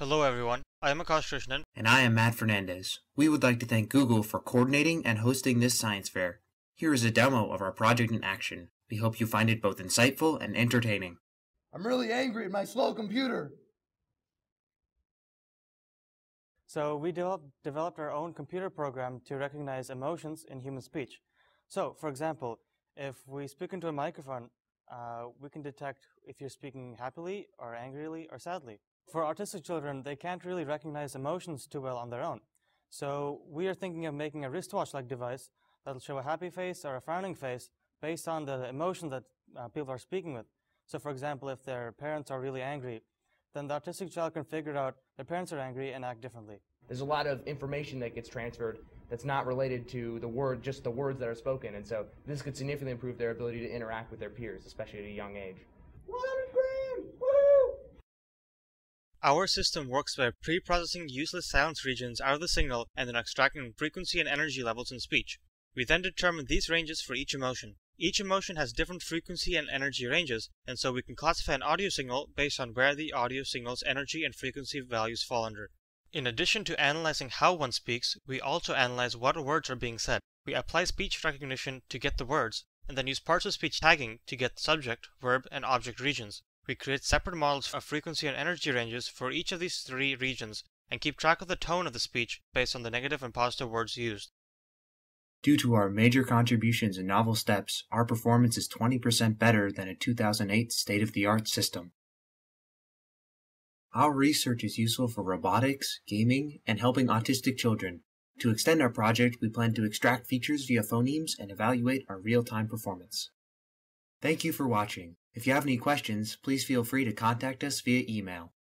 Hello everyone, I am Akash Krishnan. And I am Matt Fernandez. We would like to thank Google for coordinating and hosting this science fair. Here is a demo of our project in action. We hope you find it both insightful and entertaining. I'm really angry at my slow computer. So we developed, developed our own computer program to recognize emotions in human speech. So, for example, if we speak into a microphone, uh, we can detect if you're speaking happily or angrily or sadly. For autistic children, they can't really recognize emotions too well on their own. So we are thinking of making a wristwatch-like device that'll show a happy face or a frowning face based on the emotion that uh, people are speaking with. So for example, if their parents are really angry, then the autistic child can figure out their parents are angry and act differently. There's a lot of information that gets transferred that's not related to the word, just the words that are spoken. And so this could significantly improve their ability to interact with their peers, especially at a young age. Our system works by pre-processing useless silence regions out of the signal and then extracting frequency and energy levels in speech. We then determine these ranges for each emotion. Each emotion has different frequency and energy ranges, and so we can classify an audio signal based on where the audio signal's energy and frequency values fall under. In addition to analyzing how one speaks, we also analyze what words are being said. We apply speech recognition to get the words, and then use parts of speech tagging to get the subject, verb, and object regions. We create separate models of frequency and energy ranges for each of these three regions and keep track of the tone of the speech based on the negative and positive words used. Due to our major contributions and novel steps, our performance is 20% better than a 2008 state of the art system. Our research is useful for robotics, gaming, and helping autistic children. To extend our project, we plan to extract features via phonemes and evaluate our real time performance. Thank you for watching. If you have any questions, please feel free to contact us via email.